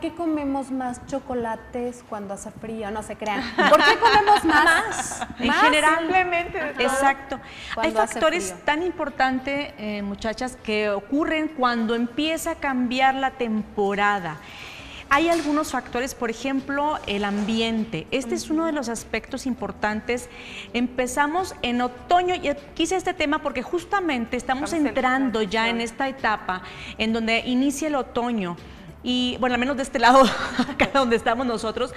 qué comemos más chocolates cuando hace frío? No se crean. ¿Por qué comemos más? En general. Simplemente. Exacto. Hay factores tan importantes, eh, muchachas, que ocurren cuando empieza a cambiar la temporada. Hay algunos factores, por ejemplo, el ambiente. Este es uno de los aspectos importantes. Empezamos en otoño, y quise este tema porque justamente estamos Estamos en entrando ya en esta etapa en donde inicia el otoño. Y bueno, al menos de este lado, acá donde estamos nosotros,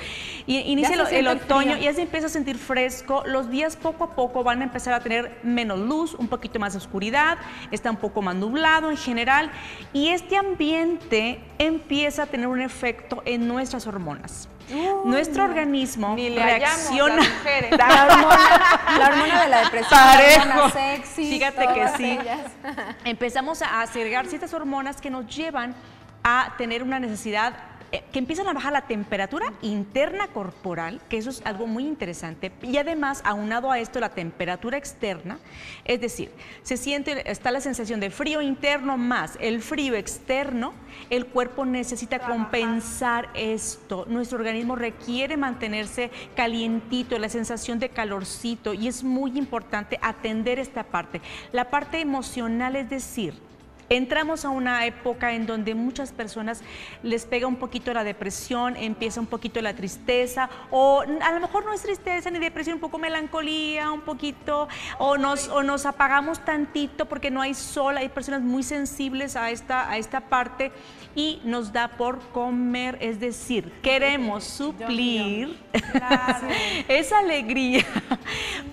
y inicia el, el otoño frío. y ya se empieza a sentir fresco. Los días poco a poco van a empezar a tener menos luz, un poquito más de oscuridad, está un poco más nublado en general. Y este ambiente empieza a tener un efecto en nuestras hormonas. Nuestro organismo Ni le reacciona. mujeres. La hormona, la hormona de la depresión, Parejo. la hormona sexy. Fíjate que sí. ellas. Empezamos a segregar ciertas hormonas que nos llevan a tener una necesidad eh, que empiezan a bajar la temperatura interna corporal, que eso es algo muy interesante, y además aunado a esto la temperatura externa, es decir, se siente, está la sensación de frío interno más el frío externo, el cuerpo necesita compensar esto, nuestro organismo requiere mantenerse calientito, la sensación de calorcito, y es muy importante atender esta parte. La parte emocional, es decir, Entramos a una época en donde muchas personas les pega un poquito la depresión, empieza un poquito la tristeza, o a lo mejor no es tristeza ni depresión, un poco melancolía, un poquito, o nos, o nos apagamos tantito porque no hay sol, hay personas muy sensibles a esta, a esta parte y nos da por comer, es decir, queremos suplir esa alegría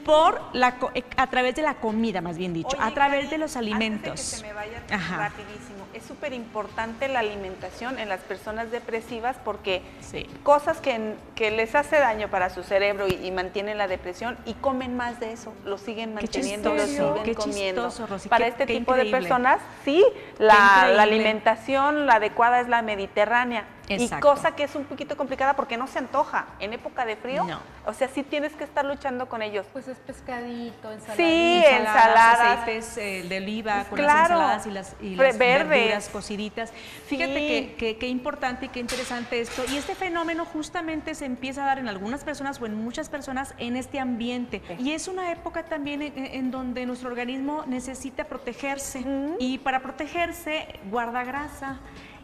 por la, co- eh, a través de la comida, más bien dicho, Oye, a través de los alimentos. Antes de que se me vaya Ajá. rapidísimo, es súper importante la alimentación en las personas depresivas porque Sí. cosas que, que les hace daño para su cerebro y, y mantienen la depresión y comen más de eso, lo siguen manteniendo, lo siguen qué comiendo. chistoso, Rosy, para qué- este qué tipo de personas, sí, la, la alimentación, la adecuada es la mediterránea. Y cosa que es un poquito complicada porque no se antoja. En época de frío, No. o sea, sí tienes que estar luchando con ellos. Pues es pescadito, ensalada. Sí, ensaladas. aceites eh, de oliva con las Claro. ensaladas y las, y las verdes. verduras cociditas. Fíjate Sí. que, importante y qué interesante esto. Y este fenómeno justamente se empieza a dar en algunas personas o en muchas personas en este ambiente. Y es una época también en, en donde nuestro organismo necesita protegerse. Y para protegerse guarda grasa.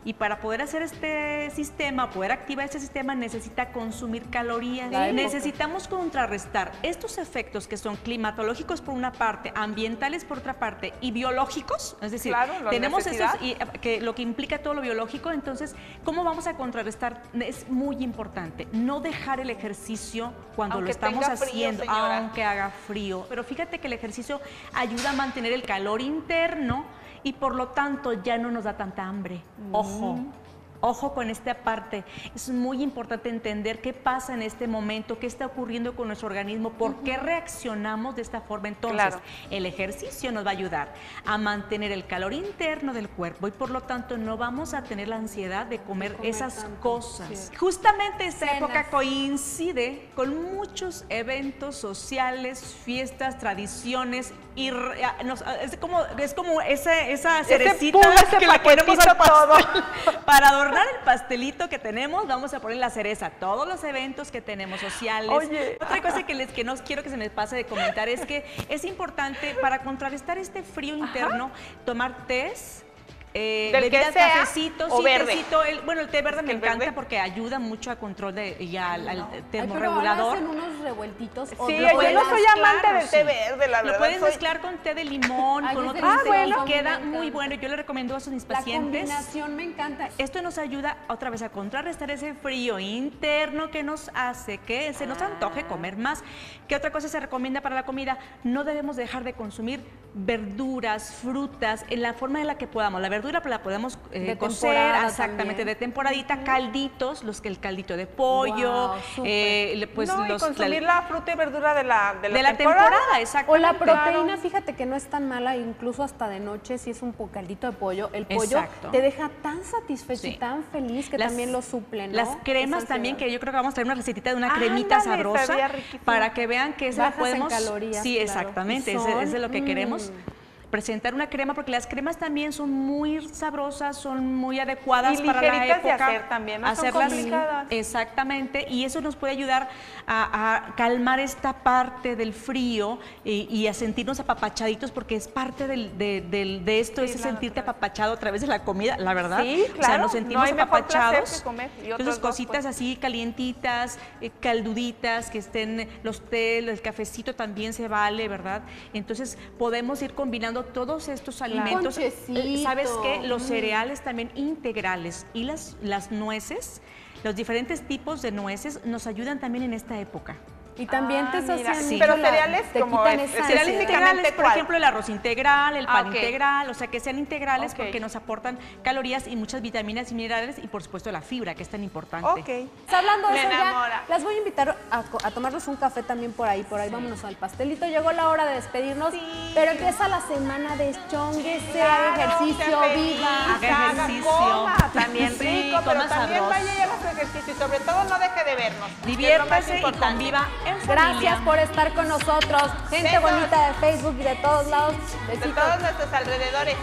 Y para poder hacer este sistema, poder activar este sistema, necesita consumir calorías. Necesitamos contrarrestar estos efectos que son climatológicos por una parte, ambientales por otra parte y biológicos, es decir, Claro, la tenemos necesidad. estos y, eh, que lo que implica todo lo biológico, entonces, ¿cómo vamos a contrarrestar? Es muy importante no dejar el ejercicio cuando Aunque lo estamos frío, haciendo, aunque haga frío. Pero fíjate que el ejercicio ayuda a mantener el calor interno y por lo tanto ya no nos da tanta hambre. Ojo. 后。嗯 Ojo con esta parte. Es muy importante entender qué pasa en este momento, qué está ocurriendo con nuestro organismo, por qué reaccionamos de esta forma. Entonces, Claro. el ejercicio nos va a ayudar a mantener el calor interno del cuerpo y por lo tanto no vamos a tener la ansiedad de comer, comer esas tanto, cosas. sí. Justamente esta Cenas. época coincide con muchos eventos sociales, fiestas, tradiciones y re- a- nos- es como es como esa, esa cerecita pum, ese que al paquetito pastel. Para adornar el pastelito que tenemos, vamos a poner la cereza. Todos los eventos que tenemos sociales. Oye. Otra cosa que les que no quiero que se me pase de comentar es que es importante para contrarrestar este frío interno tomar tés. Eh, Del que sea, cafecitos, o sí, verde. tecito, el- bueno, el té verde que me encanta verde- porque ayuda mucho a control de y al, al Ay, pero ahora termorregulador. hacen unos revueltitos. Sí, lo yo no soy amante del té verde, la Lo verdad. puedes soy- mezclar con té de limón, Ay, con té, y me queda muy bueno. Yo le recomiendo a mis La pacientes. combinación me encanta. Esto nos ayuda otra vez a contrarrestar ese frío interno que nos hace que se nos antoje comer más. ¿Qué otra cosa se recomienda para la comida? No debemos dejar de consumir verduras, frutas, en la forma en la que podamos. La verdura la podemos eh, De cocer, temporada exactamente, también. de temporadita, calditos, los que el caldito de pollo, eh, pues no, y los consumir la fruta y verdura de la, de la, de la temporada, exacto. O la proteína, fíjate que no es tan mala, incluso hasta de noche, si es un caldito de pollo, el pollo Exacto. te deja tan satisfecho y tan feliz que Las- también lo suple, ¿no? Las cremas Esa también, ansiedad. que yo creo que vamos a traer una recetita de una cremita sabrosa para que vean que esa la Bajas en podemos. calorías, sí, claro. exactamente, Y es lo que queremos. Presentar una crema, porque las cremas también son muy sabrosas, son muy adecuadas Y para la ligeritas de época. hacer también, no son Hacerlas- complicadas. Exactamente, y eso nos puede ayudar a, a calmar esta parte del frío y, y a sentirnos apapachaditos, porque es parte del- de, del- de esto, Sí, es sentirte naturaleza. apapachado a través de la comida, la verdad. Sí, O sea, claro, nos no sentimos placer apapachados. que comer, Entonces, cositas pues. así calientitas, eh, calduditas, que estén los té, el cafecito también se vale, ¿verdad? Entonces, podemos ir combinando todos estos alimentos. Eh. ¿Sabes qué? Los Mm. cereales también integrales y las, las nueces, los diferentes tipos de nueces nos ayudan también en esta época. Y también Ah, te sacian sí. Pero cereales te como quitan es- esa cereales integrales, por ejemplo, el arroz integral, el Ah, pan integral, o sea, que sean integrales porque nos aportan calorías y muchas vitaminas y minerales y, por supuesto, la fibra, que es tan importante. Ok. Pues hablando de Me eso, ya enamora. las voy a invitar a, tomarnos un café también por ahí, por ahí vámonos al pastelito. Llegó la hora de despedirnos, Sí. pero empieza la semana de chonguese, Claro, ejercicio, viva. Haga ejercicio. coma, también Sí, rico, pero también vaya y haga su ejercicio y sobre todo no deje de vernos. Diviértase y conviva. Gracias por estar con nosotros, gente Besos. bonita de Facebook y de todos lados. De todos nuestros alrededores.